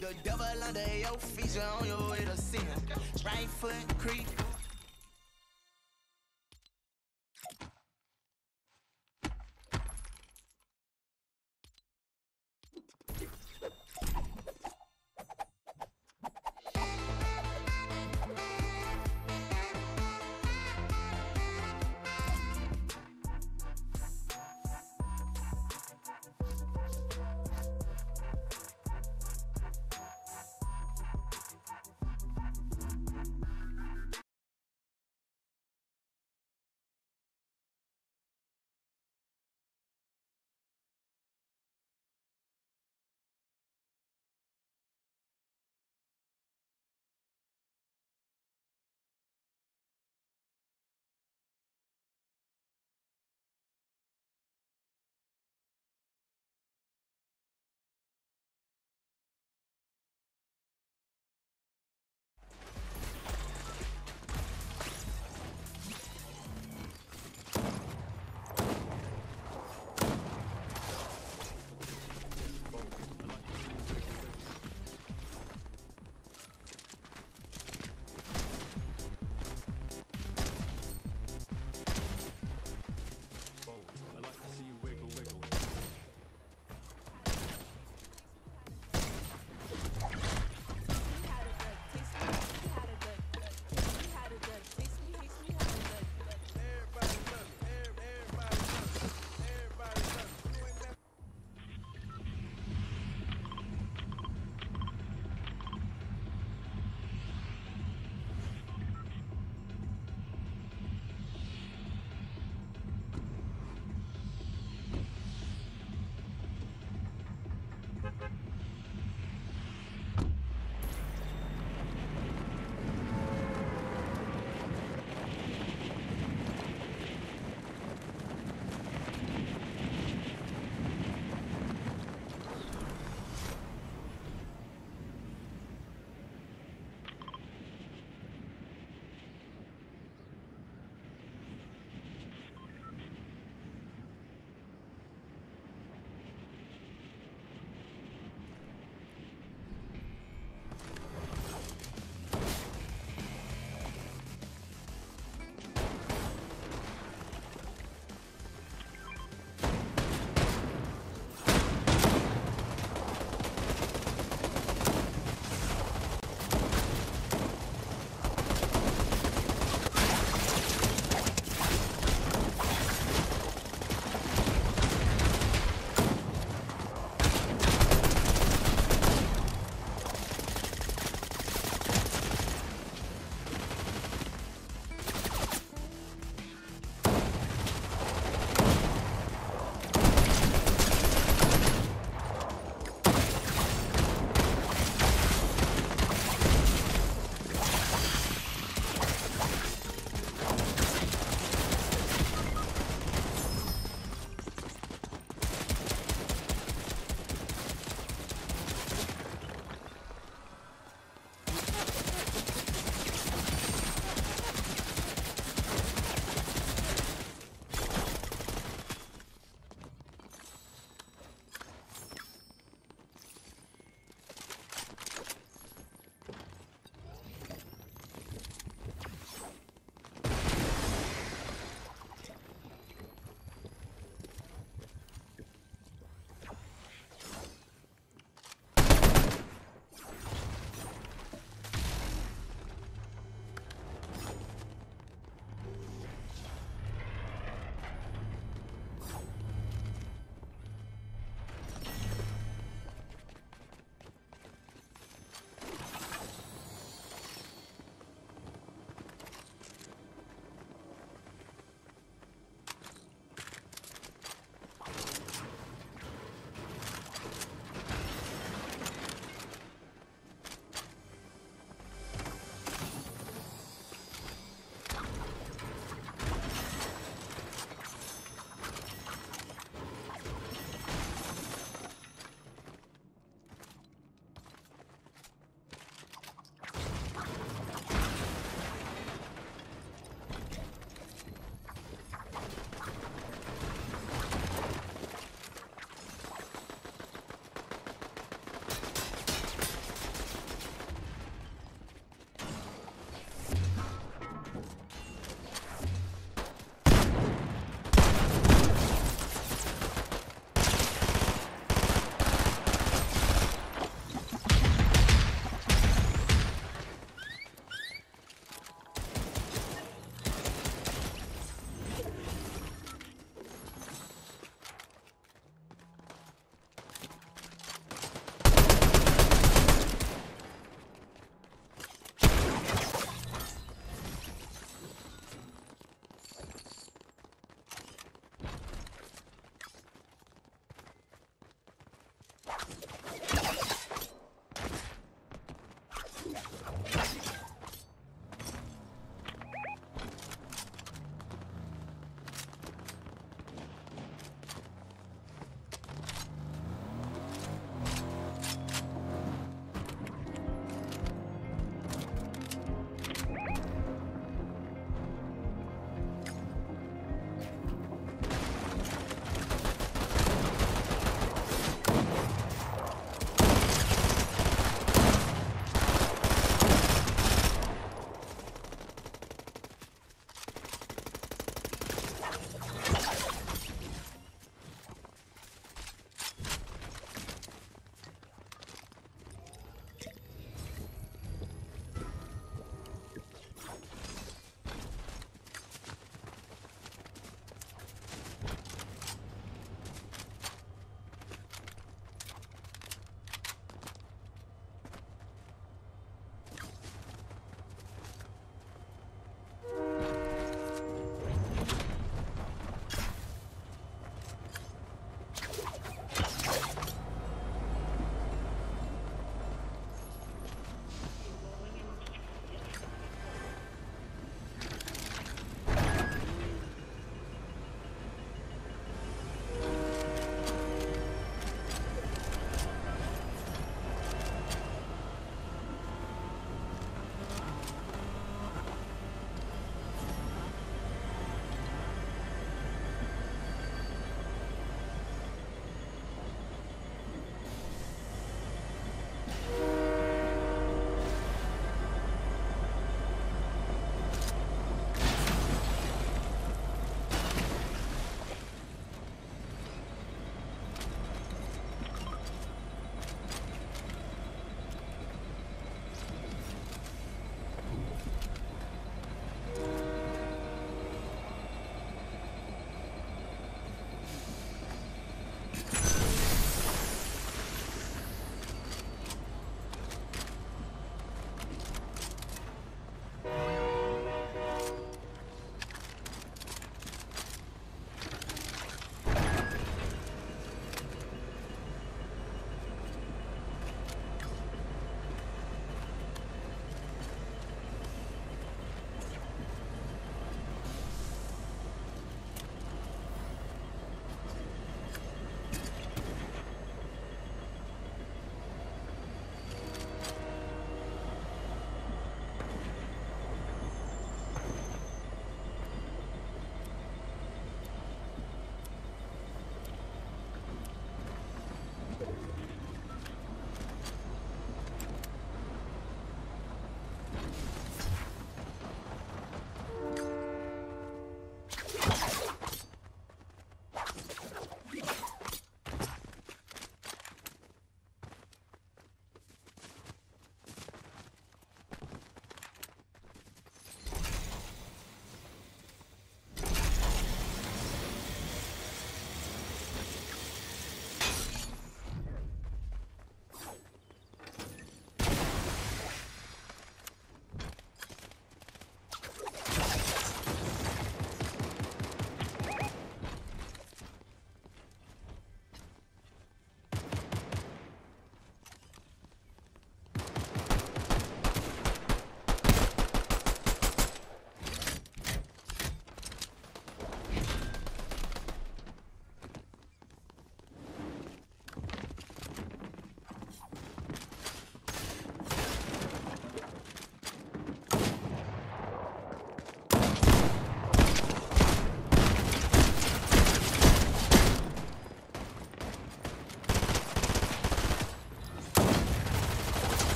The devil under your feet, you're on your way to sin. Right foot creep,